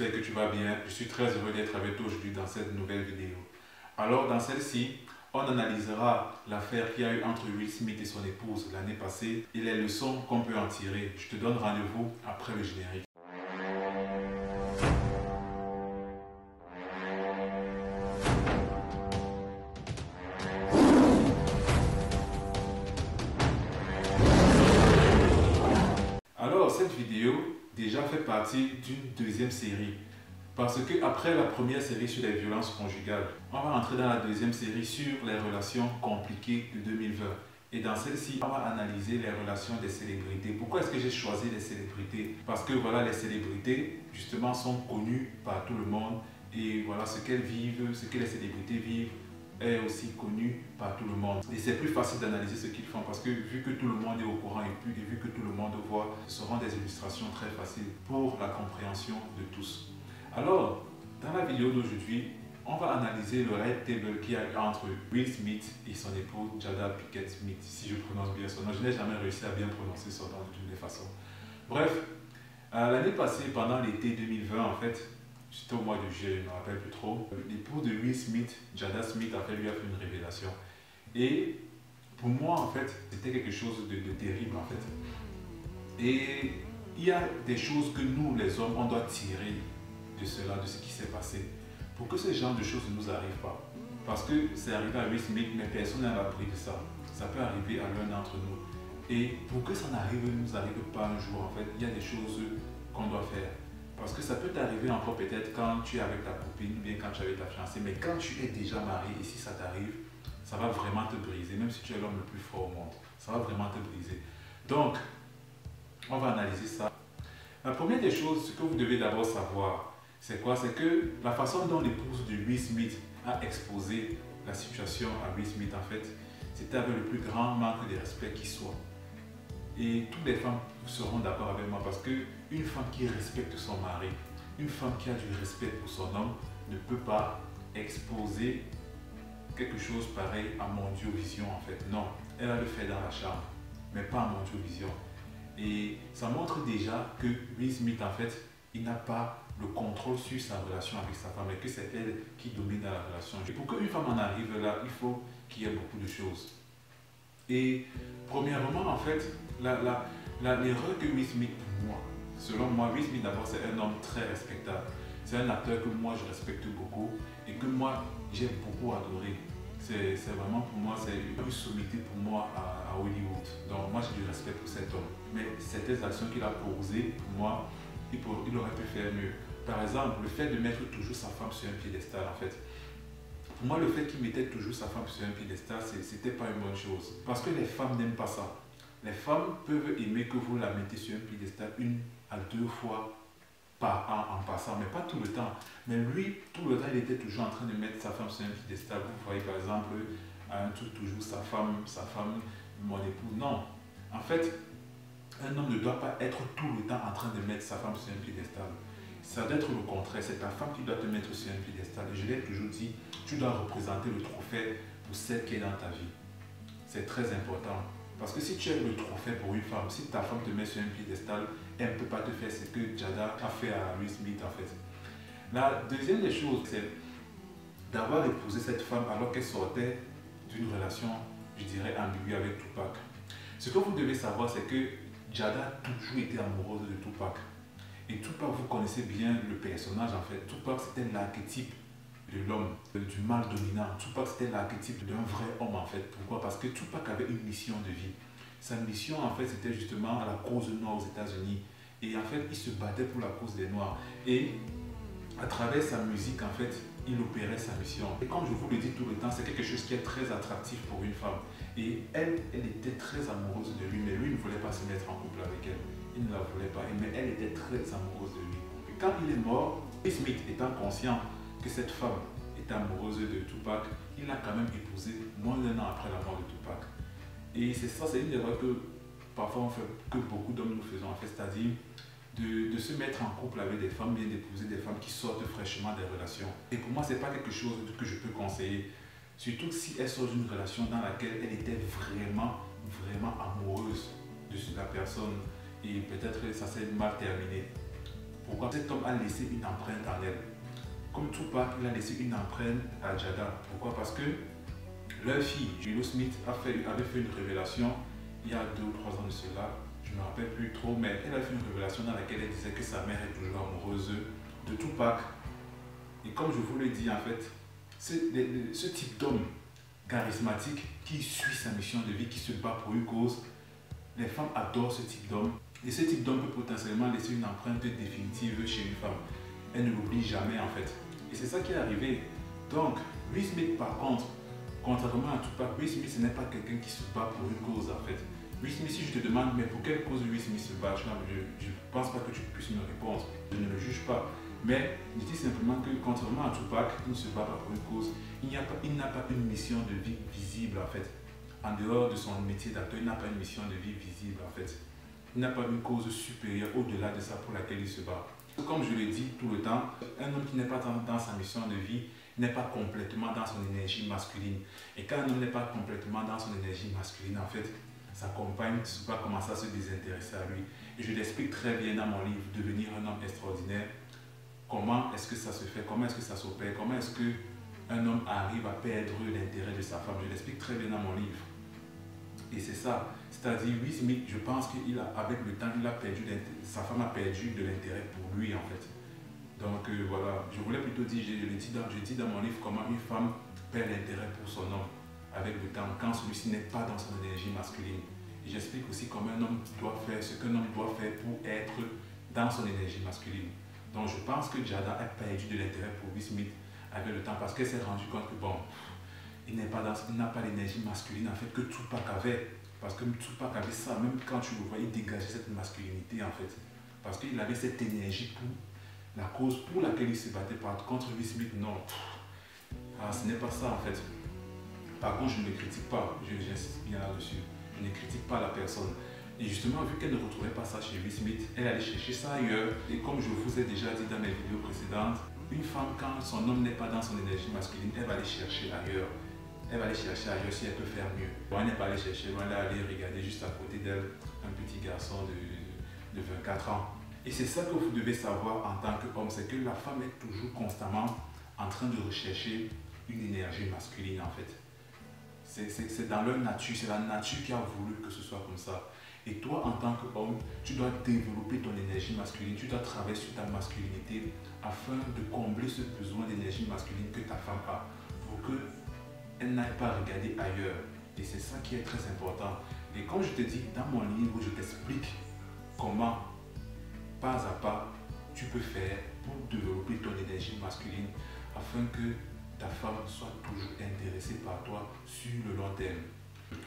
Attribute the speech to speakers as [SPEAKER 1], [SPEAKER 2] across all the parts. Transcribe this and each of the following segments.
[SPEAKER 1] j'espère que tu vas bien. Je suis très heureux d'être avec toi aujourd'hui dans cette nouvelle vidéo. Alors dans celle-ci, on analysera l'affaire qu'il y a eu entre Will Smith et son épouse l'année passée et les leçons qu'on peut en tirer. Je te donne rendez-vous après le générique. Alors cette vidéo déjà fait partie d'une deuxième série. Parce que après la première série sur les violences conjugales, on va entrer dans la deuxième série sur les relations compliquées de 2020. Et dans celle-ci, on va analyser les relations des célébrités. Pourquoi est-ce que j'ai choisi les célébrités? Parce que voilà, les célébrités, justement, sont connues par tout le monde. Et voilà, ce qu'elles vivent, ce que les célébrités vivent, est aussi connu par tout le monde. Et c'est plus facile d'analyser ce qu'ils font parce que vu que tout le monde est au courant et, et vu que tout le monde voit, ce seront des illustrations très faciles pour la compréhension de tous. Alors, dans la vidéo d'aujourd'hui, on va analyser le red table qu'il y a entre Will Smith et son épouse Jada Pickett Smith, si je prononce bien son nom. Je n'ai jamais réussi à bien prononcer son nom de toutes les façons. Bref, euh, l'année passée, pendant l'été 2020, en fait, c'était au mois de juillet, je ne me rappelle plus trop, l'épouse de Will Smith, Jada Smith, a fait, lui a fait une révélation. Et pour moi, en fait, c'était quelque chose de, terrible, en fait. Et il y a des choses que nous, les hommes, on doit tirer de cela, de ce qui s'est passé, pour que ce genre de choses ne nous arrivent pas. Parce que c'est arrivé à Will Smith, mais personne n'a appris de ça. Ça peut arriver à l'un d'entre nous. Et pour que ça n'arrive, nous arrive pas un jour, en fait, il y a des choses qu'on doit faire. Parce que ça peut t'arriver encore peut-être quand tu es avec ta copine ou bien quand tu es avec ta fiancée, mais quand tu es déjà marié et si ça t'arrive, ça va vraiment te briser, même si tu es l'homme le plus fort au monde. Ça va vraiment te briser. Donc, on va analyser ça. La première des choses, ce que vous devez d'abord savoir, c'est quoi? C'est que la façon dont l'épouse de Will Smith a exposé la situation à Will Smith, en fait, c'était avec le plus grand manque de respect qui soit. Et toutes les femmes seront d'accord avec moi parce qu'une femme qui respecte son mari, une femme qui a du respect pour son homme, ne peut pas exposer quelque chose pareil à Mondiovision en fait. Non, elle a le fait dans la chambre, mais pas à Mondiovision. Et ça montre déjà que Will Smith en fait, il n'a pas le contrôle sur sa relation avec sa femme et que c'est elle qui domine la relation. Et pour qu'une femme en arrive là, il faut qu'il y ait beaucoup de choses. Et premièrement, en fait, l'erreur que Will Smith, pour moi, selon moi, Will Smith d'abord, c'est un homme très respectable. C'est un acteur que moi, je respecte beaucoup et que moi, j'ai beaucoup adoré. C'est vraiment pour moi, c'est une sommité pour moi à, Hollywood. Donc moi, j'ai du respect pour cet homme. Mais certaines actions qu'il a posées, pour moi, il, aurait pu faire mieux. Par exemple, le fait de mettre toujours sa femme sur un piédestal, en fait, pour moi, le fait qu'il mettait toujours sa femme sur un piédestal, c'était pas une bonne chose. Parce que les femmes n'aiment pas ça. Les femmes peuvent aimer que vous la mettez sur un piédestal une à deux fois par an en passant, mais pas tout le temps. Mais lui, tout le temps, il était toujours en train de mettre sa femme sur un piédestal. Vous voyez par exemple, un truc toujours sa femme, sa femme, mon époux. Non. En fait, un homme ne doit pas être tout le temps en train de mettre sa femme sur un piédestal. Ça doit être le contraire. C'est ta femme qui doit te mettre sur un piédestal. Et je l'ai toujours dit, tu dois représenter le trophée pour celle qui est dans ta vie. C'est très important. Parce que si tu es le trophée pour une femme, si ta femme te met sur un piédestal, elle ne peut pas te faire ce que Jada a fait à Will Smith en fait. La deuxième des choses, c'est d'avoir épousé cette femme alors qu'elle sortait d'une relation, je dirais, ambiguë avec Tupac. Ce que vous devez savoir, c'est que Jada a toujours été amoureuse de Tupac. Et Tupac, vous connaissez bien le personnage en fait. Tupac, c'était l'archétype de l'homme, du mal dominant. Tupac, c'était l'archétype d'un vrai homme en fait. Pourquoi? Parce que Tupac avait une mission de vie. Sa mission en fait, c'était justement la cause noire aux États-Unis. Et en fait, il se battait pour la cause des Noirs. Et à travers sa musique, en fait, il opérait sa mission. Et comme je vous le dis tout le temps, c'est quelque chose qui est très attractif pour une femme. Et elle, elle était très amoureuse de lui, mais lui ne voulait pas se mettre en couple avec elle. Il ne la voulait pas, mais elle était très amoureuse de lui. Et quand il est mort, Smith étant conscient que cette femme est amoureuse de Tupac, il l'a quand même épousée moins d'un an après la mort de Tupac. Et c'est ça, c'est une erreur que parfois on fait, que beaucoup d'hommes nous faisons en fait, c'est-à-dire de, se mettre en couple avec des femmes, bien d'épouser des femmes qui sortent fraîchement des relations. Et pour moi, ce n'est pas quelque chose que je peux conseiller. Surtout si elle sort d'une relation dans laquelle elle était vraiment, vraiment amoureuse de la personne et peut-être ça s'est mal terminé. Pourquoi Cet homme a laissé une empreinte en elle? Comme Tupac, il a laissé une empreinte à Jada. Pourquoi? Parce que leur fille, Willow Smith, avait fait une révélation il y a deux ou trois ans de cela. Je ne me rappelle plus trop, mais elle a fait une révélation dans laquelle elle disait que sa mère est toujours amoureuse de Tupac. Et comme je vous l'ai dit, en fait, ce type d'homme charismatique qui suit sa mission de vie, qui se bat pour une cause, les femmes adorent ce type d'homme. Et ce type d'homme peut potentiellement laisser une empreinte définitive chez une femme. Elle ne l'oublie jamais en fait. Et c'est ça qui est arrivé. Donc, Will Smith par contre, contrairement à Tupac, Will Smith ce n'est pas quelqu'un qui se bat pour une cause en fait. Will si je te demande, mais pour quelle cause Will Smith se bat, je ne pense pas que tu puisses me répondre. Je ne le juge pas. Mais je dis simplement que contrairement à Tupac, il ne se bat pas pour une cause. Il n'a pas, pas une mission de vie visible en fait en dehors de son métier d'acteur, il n'a pas une mission de vie visible en fait. Il n'a pas une cause supérieure au-delà de ça pour laquelle il se bat. Comme je le dis tout le temps, un homme qui n'est pas dans, sa mission de vie n'est pas complètement dans son énergie masculine. Et quand un homme n'est pas complètement dans son énergie masculine, en fait, sa compagne va commencer à se désintéresser à lui. Et je l'explique très bien dans mon livre, Devenir un homme extraordinaire. Comment est-ce que ça se fait? Comment est-ce que ça s'opère? Comment est-ce qu'un homme arrive à perdre l'intérêt de sa femme? Je l'explique très bien dans mon livre. Et c'est ça. C'est-à-dire, Will Smith, je pense qu'avec le temps, il a perdu sa femme a perdu de l'intérêt pour lui, en fait. Donc euh, voilà, je voulais plutôt dire, je, le dis dans, je dis dans mon livre comment une femme perd l'intérêt pour son homme avec le temps, quand celui-ci n'est pas dans son énergie masculine. J'explique aussi comment un homme doit faire, ce qu'un homme doit faire pour être dans son énergie masculine. Donc je pense que Jada a perdu de l'intérêt pour Will Smith avec le temps parce qu'elle s'est rendue compte que bon, il n'a pas, pas l'énergie masculine en fait que Tupac avait. Parce que Tupac avait ça, même quand tu le vois, il dégageait cette masculinité en fait. Parce qu'il avait cette énergie pour la cause pour laquelle il se battait. Contre, Will Smith, non. Ah, ce n'est pas ça en fait. Par contre, je ne le critique pas, j'insiste bien là-dessus. Je ne critique pas la personne. Et justement, vu qu'elle ne retrouvait pas ça chez Will Smith, elle allait chercher ça ailleurs. Et comme je vous ai déjà dit dans mes vidéos précédentes, une femme, quand son homme n'est pas dans son énergie masculine, elle va aller chercher ailleurs elle va aller chercher ailleurs si elle peut faire mieux. elle n'est pas aller chercher, elle va aller regarder juste à côté d'elle un petit garçon de, de 24 ans. Et c'est ça que vous devez savoir en tant qu'homme, c'est que la femme est toujours constamment en train de rechercher une énergie masculine en fait. C'est dans leur nature, c'est la nature qui a voulu que ce soit comme ça. Et toi, en tant qu'homme, tu dois développer ton énergie masculine, tu dois travailler sur ta masculinité afin de combler ce besoin d'énergie masculine que ta femme a pour que elle n'aille pas regarder ailleurs. Et c'est ça qui est très important. Et comme je te dis dans mon livre, je t'explique comment, pas à pas, tu peux faire pour développer ton énergie masculine afin que ta femme soit toujours intéressée par toi sur le long terme.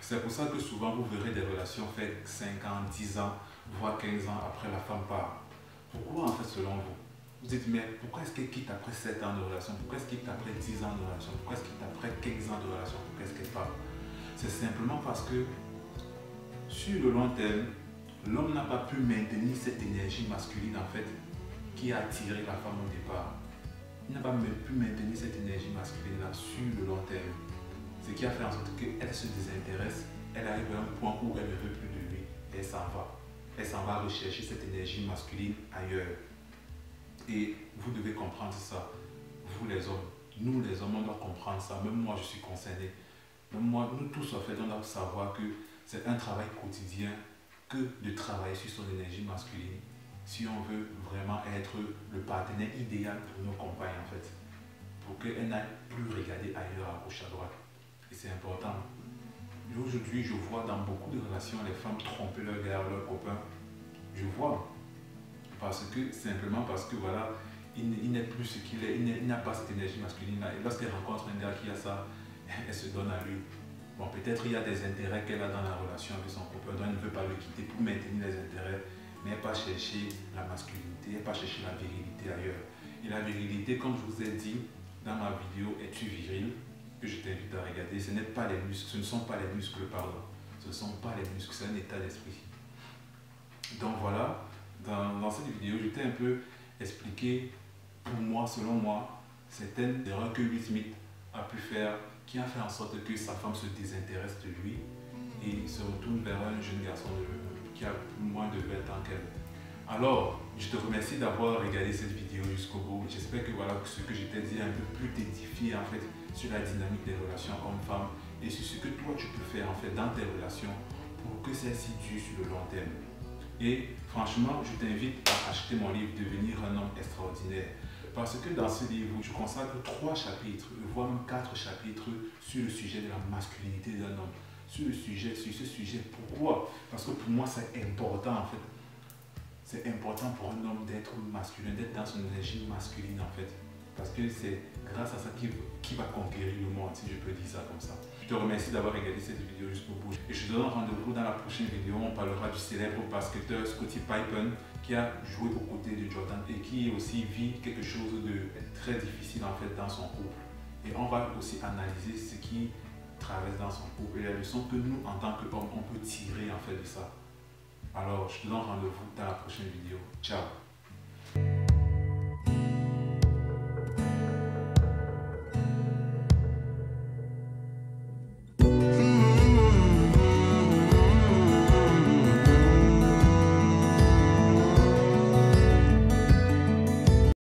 [SPEAKER 1] C'est pour ça que souvent vous verrez des relations faites 5 ans, 10 ans, voire 15 ans après la femme part. Pourquoi en fait selon vous? Vous dites, mais pourquoi est-ce qu'elle quitte après 7 ans de relation? Pourquoi est-ce qu'elle quitte après 10 ans de relation? Pourquoi est-ce qu'elle quitte après 15 ans de relation? Pourquoi est-ce qu'elle part? C'est simplement parce que sur le long terme, l'homme n'a pas pu maintenir cette énergie masculine en fait qui a attiré la femme au départ. Il n'a pas pu maintenir cette énergie masculine là sur le long terme. Ce qui a fait en sorte qu'elle se désintéresse, elle arrive à un point où elle ne veut plus de lui elle s'en va. Elle s'en va rechercher cette énergie masculine ailleurs. Et vous devez comprendre ça, vous les hommes. Nous les hommes, on doit comprendre ça. Même moi, je suis concerné. Même moi, nous tous, en fait, on doit savoir que c'est un travail quotidien que de travailler sur son énergie masculine si on veut vraiment être le partenaire idéal pour nos compagnes, en fait. Pour qu'elles n'aillent plus regarder ailleurs, à gauche, à droite. Et c'est important. Aujourd'hui, je vois dans beaucoup de relations les femmes tromper leur gars, leurs copains. Je vois parce que, simplement parce que voilà, il, n'est plus ce qu'il est, il n'a pas cette énergie masculine-là. Et lorsqu'elle rencontre un gars qui a ça, elle se donne à lui. Bon, peut-être il y a des intérêts qu'elle a dans la relation avec son copain, donc elle ne veut pas le quitter pour maintenir les intérêts, mais elle pas chercher la masculinité, elle pas chercher la virilité ailleurs. Et la virilité, comme je vous ai dit dans ma vidéo Es-tu viril que je t'invite à regarder, ce, n'est pas les muscles, ce ne sont pas les muscles, pardon. Ce ne sont pas les muscles, c'est un état d'esprit. Donc voilà, dans, cette vidéo, je t'ai un peu expliqué, pour moi, selon moi, certaines erreurs que Will Smith a pu faire qui a fait en sorte que sa femme se désintéresse de lui et se retourne vers un jeune garçon qui a moins de 20 ans qu'elle. Alors, je te remercie d'avoir regardé cette vidéo jusqu'au bout. J'espère que voilà, ce que je t'ai dit un peu plus t'édifier en fait sur la dynamique des relations homme-femme et sur ce que toi tu peux faire en fait dans tes relations pour que celles-ci durent sur le long terme. Et franchement, je t'invite à acheter mon livre Devenir un homme extraordinaire. Parce que dans ce livre, je consacre trois chapitres, voire même quatre chapitres sur le sujet de la masculinité d'un homme. Sur le sujet, sur ce sujet. Pourquoi? Parce que pour moi, c'est important en fait. C'est important pour un homme d'être masculin, d'être dans son énergie masculine en fait. Parce que c'est grâce à ça qu'il qui va conquérir le monde, si je peux dire ça comme ça. Je te remercie d'avoir regardé cette vidéo jusqu'au bout. Et je te donne rendez-vous dans la prochaine vidéo. On parlera du célèbre basketteur Scottie Pippen qui a joué aux côtés de Jordan et qui aussi vit quelque chose de très difficile en fait dans son couple. Et on va aussi analyser ce qui traverse dans son couple et la leçon que nous, en tant qu'hommes, on peut tirer en fait de ça. Alors, je te donne rendez-vous dans la prochaine vidéo. Ciao